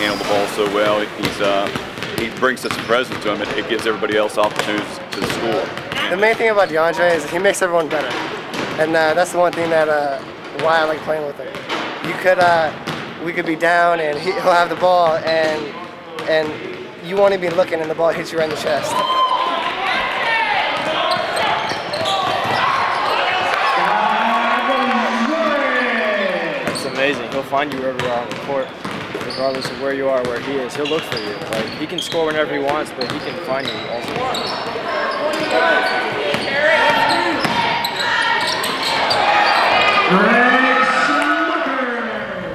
so well. He's uh, he brings such a presence to him. It, it gives everybody else opportunities to score. The main thing about DeAndre is he makes everyone better, and uh, that's the one thing that uh, why I like playing with him. You could uh, we could be down and he, he'll have the ball and and you won't even be looking and the ball hits you right in the chest. It's amazing. He'll find you wherever you are on the court, regardless of where you are, where he is. He'll look for you. Like he can score whenever he wants, but he can find you also.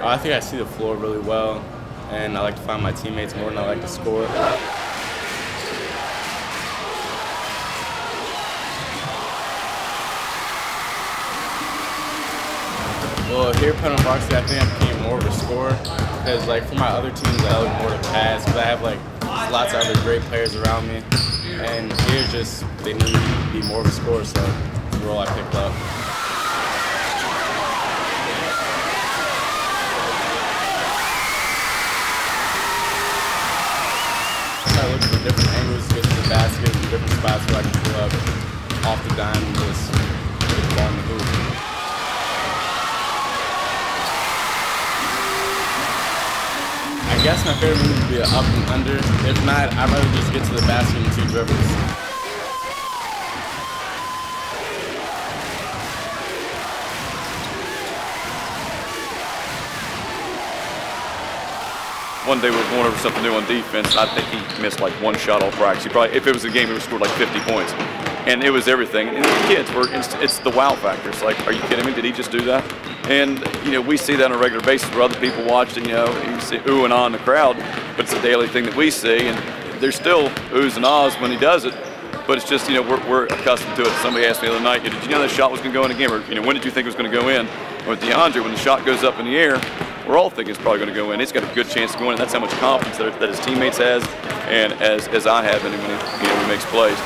I think I see the floor really well, and I like to find my teammates more than I like to score. Well, here at Penn Boxing, I think I became more of a scorer because, like, for my other teams, I look more to pass because I have like lots of other great players around me, and here just they need to be more of a scorer, so the role I picked up. I look for different angles to get to the basket, different spots where I can pull up off the dime and just get the ball in the hoop. I guess my favorite move would be an up and under. If not, I'd rather just get to the basket in two dribbles. One day we were going over something new on defense. I think he missed like one shot off practice. He probably, if it was a game, he would have scored like 50 points. And it was everything. And the kids were, it's, the wow factor. It's like, are you kidding me? Did he just do that? And, you know, we see that on a regular basis where other people watch and, you know, you see ooh and ah in the crowd, but it's a daily thing that we see. And there's still oohs and ahs when he does it. But it's just, you know, we're, we're accustomed to it. Somebody asked me the other night, did you know that shot was going to go in again? Or, you know, when did you think it was going to go in? Or with DeAndre, when the shot goes up in the air, we're all thinking it's probably going to go in. He's got a good chance of going in. That's how much confidence that, that his teammates has and as, as I have in him when he, you know, he makes plays.